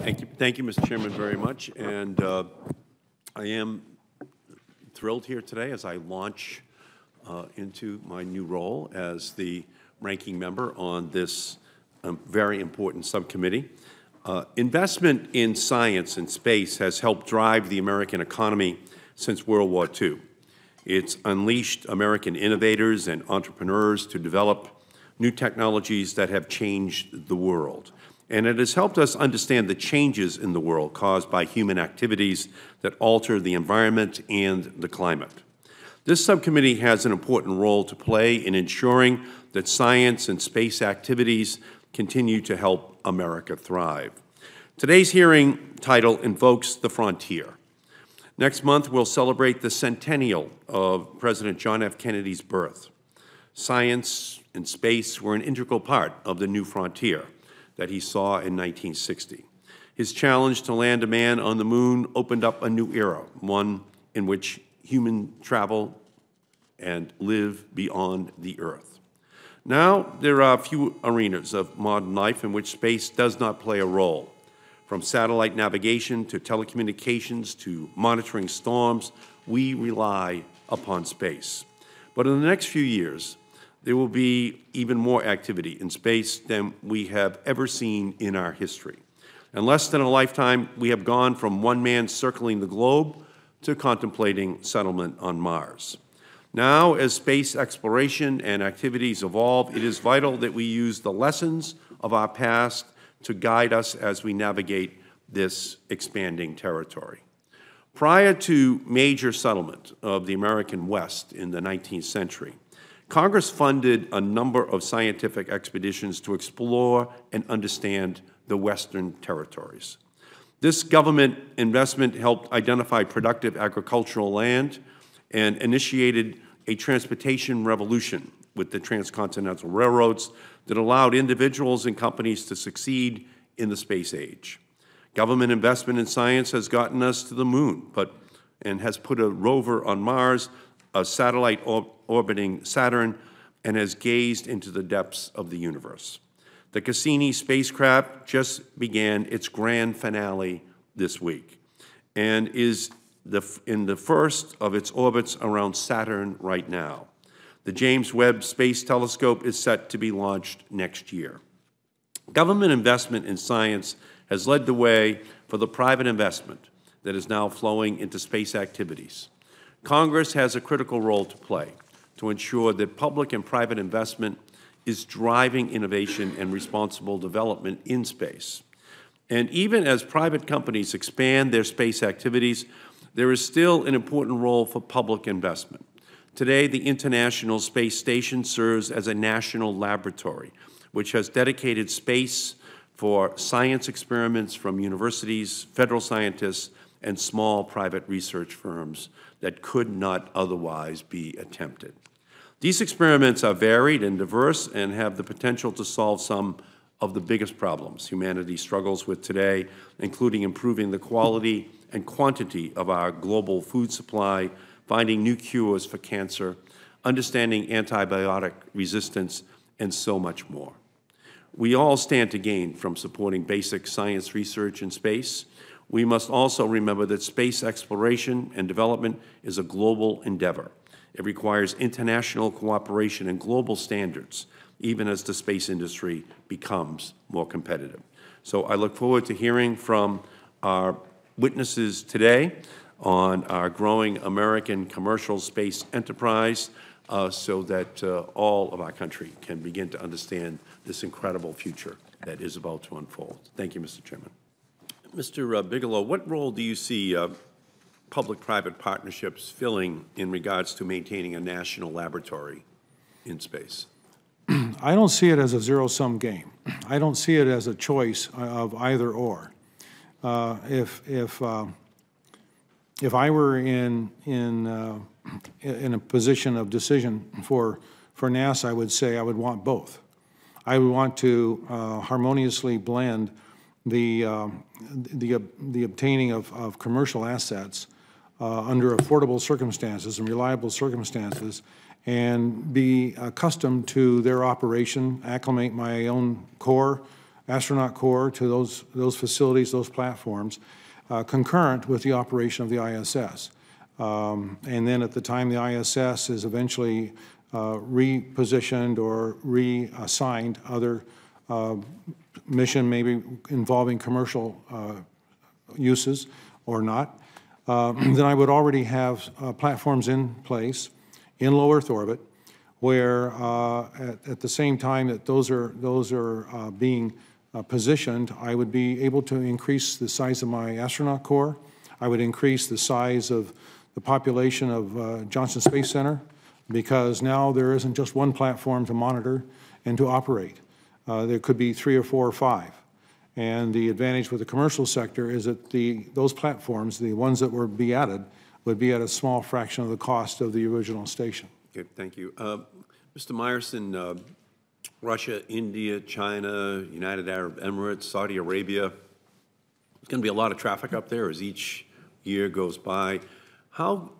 Thank you, thank you, Mr. Chairman, very much. And uh, I am thrilled here today as I launch uh, into my new role as the ranking member on this um, very important subcommittee. Uh, Investment in science and space has helped drive the American economy since World War II. It's unleashed American innovators and entrepreneurs to develop new technologies that have changed the world. And it has helped us understand the changes in the world caused by human activities that alter the environment and the climate. This subcommittee has an important role to play in ensuring that science and space activities continue to help America thrive. Today's hearing title invokes the frontier. Next month, we'll celebrate the centennial of President John F. Kennedy's birth. Science and space were an integral part of the new frontier that he saw in 1960. His challenge to land a man on the moon opened up a new era, one in which human travel and live beyond the Earth. Now, there are few arenas of modern life in which space does not play a role. From satellite navigation to telecommunications to monitoring storms, we rely upon space. But in the next few years, there will be even more activity in space than we have ever seen in our history. In less than a lifetime, we have gone from one man circling the globe to contemplating settlement on Mars. Now, as space exploration and activities evolve, it is vital that we use the lessons of our past to guide us as we navigate this expanding territory. Prior to major settlement of the American West in the 19th century, Congress funded a number of scientific expeditions to explore and understand the Western territories. This government investment helped identify productive agricultural land and initiated a transportation revolution with the transcontinental railroads that allowed individuals and companies to succeed in the space age. Government investment in science has gotten us to the moon, but and has put a rover on Mars, a satellite or orbiting Saturn, and has gazed into the depths of the universe. The Cassini spacecraft just began its grand finale this week and is the, in the first of its orbits around Saturn right now. The James Webb Space Telescope is set to be launched next year. Government investment in science has led the way for the private investment that is now flowing into space activities. Congress has a critical role to play to ensure that public and private investment is driving innovation and responsible development in space. And even as private companies expand their space activities, there is still an important role for public investment. Today, the International Space Station serves as a national laboratory, which has dedicated space for science experiments from universities, federal scientists, and small private research firms that could not otherwise be attempted. These experiments are varied and diverse and have the potential to solve some of the biggest problems humanity struggles with today, including improving the quality and quantity of our global food supply, finding new cures for cancer, understanding antibiotic resistance, and so much more. We all stand to gain from supporting basic science research in space. We must also remember that space exploration and development is a global endeavor. It requires international cooperation and global standards, even as the space industry becomes more competitive. So I look forward to hearing from our witnesses today on our growing American commercial space enterprise uh, so that uh, all of our country can begin to understand this incredible future that is about to unfold. Thank you, Mr. Chairman. Mr. Uh, Bigelow, what role do you see uh, public-private partnerships filling in regards to maintaining a national laboratory in space? I don't see it as a zero-sum game. I don't see it as a choice of either or. Uh, if if uh, if I were in in uh, in a position of decision for for NASA, I would say I would want both. I would want to uh, harmoniously blend the uh, the the obtaining of, of commercial assets uh, under affordable circumstances and reliable circumstances and be accustomed to their operation, acclimate my own corps, astronaut corps to those, those facilities, those platforms, uh, concurrent with the operation of the ISS. Um, And then at the time the ISS is eventually uh, repositioned or reassigned other uh, mission, maybe involving commercial uh, uses or not, uh, then I would already have uh, platforms in place in low Earth orbit where uh, at, at the same time that those are, those are uh, being uh, positioned, I would be able to increase the size of my astronaut corps. I would increase the size of the population of uh, Johnson Space Center because now there isn't just one platform to monitor and to operate. Uh, There could be three or four or five. And the advantage with the commercial sector is that the, those platforms, the ones that would be added, would be at a small fraction of the cost of the original station. Okay, thank you. Uh, Mr. Meyerson, uh, Russia, India, China, United Arab Emirates, Saudi Arabia, there's going to be a lot of traffic up there as each year goes by. How,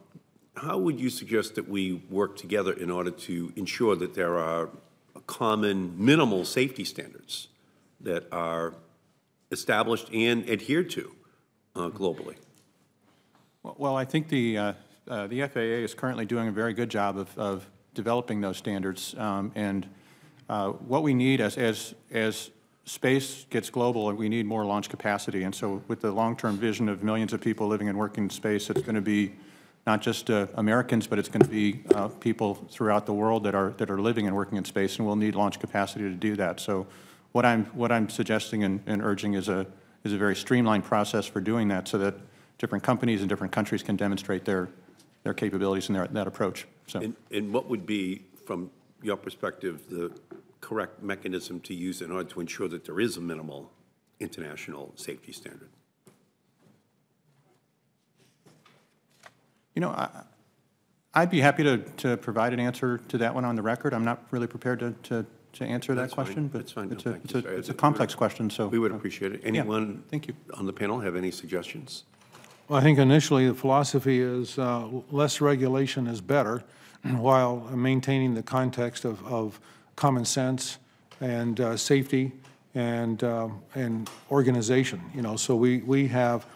how would you suggest that we work together in order to ensure that there are common minimal safety standards that are established and adhered to uh, globally? Well- I think the, uh, uh, the FAA is currently doing a very good job of, of developing those standards. Um, And uh, what we need as, as, as space gets global, we need more launch capacity. And so with the long-term vision of millions of people living and working in space, it's going to be not just uh, Americans, but it's going to be uh, people throughout the world that are, that are living and working in space, and we'll need launch capacity to do that. So what I'm, what I'm suggesting and, and urging is a, is a very streamlined process for doing that so that different companies and different countries can demonstrate their, their capabilities and their, that approach. So, And, and what would be, from your perspective, the correct mechanism to use in order to ensure that there is a minimal international safety standard? You know, I, I'd be happy to, to provide an answer to that one on the record. I'm not really prepared to, to, to answer that That's fine. question, but That's fine. No, it's a, thank it's you, a, sir. it's a complex question, so. We would uh, appreciate it. Anyone thank you. on the panel have any suggestions? Well, I think initially the philosophy is uh, less regulation is better, while maintaining the context of, of common sense and uh, safety and, uh, and organization, you know. So we, we have,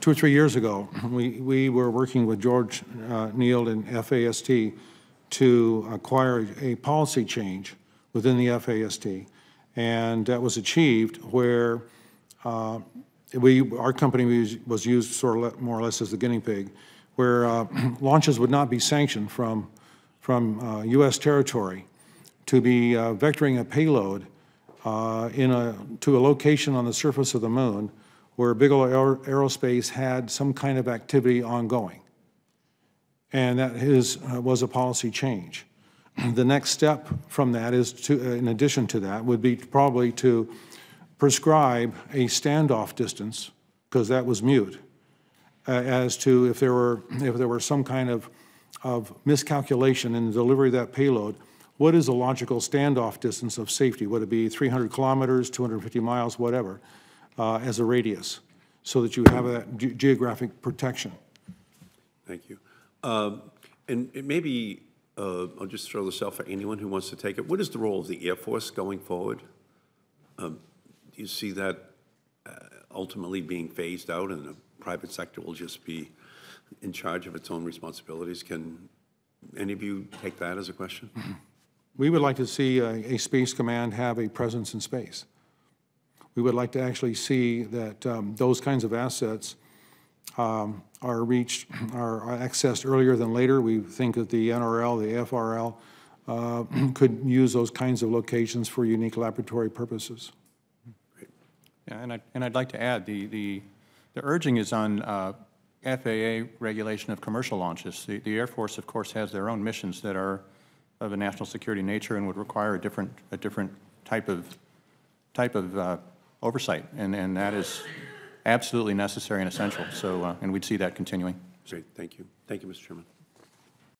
two or three years ago, we, we were working with George uh, Nield and FAST to acquire a policy change within the FAST. And that was achieved where uh, we, our company was- used sort of more or less as the guinea pig, where uh, launches would not be sanctioned from, from uh, U.S. territory to be uh, vectoring a payload uh, in a, to a location on the surface of the moon where Bigelow Aer- Aerospace had some kind of activity ongoing. And that is, uh, was a policy change. The next step from that is to, uh, in addition to that, would be probably to prescribe a standoff distance, because that was mute, uh, as to if there were, if there were some kind of, of miscalculation in the delivery of that payload, what is the logical standoff distance of safety? Would it be 300 kilometers, 250 miles, whatever, uh, as a radius, so that you have that ge- geographic protection? Thank you. Um, And it may be, uh, I'll just throw this out for anyone who wants to take it. What is the role of the Air Force going forward? Um, Do you see that uh, ultimately being phased out and the private sector will just be in charge of its own responsibilities? Can any of you take that as a question? We would like to see a, a Space Command have a presence in space. We would like to actually see that um, those kinds of assets um, are reached, are accessed earlier than later. We think that the NRL, the FRL, uh, could use those kinds of locations for unique laboratory purposes. Yeah, and I, and I'd like to add, the, the, the urging is on uh, FAA regulation of commercial launches. The, the Air Force, of course, has their own missions that are of a national security nature and would require a different, a different type of, type of uh, oversight, and, and that is absolutely necessary and essential, so, uh, and we'd see that continuing. Great, thank you. Thank you, Mr. Chairman.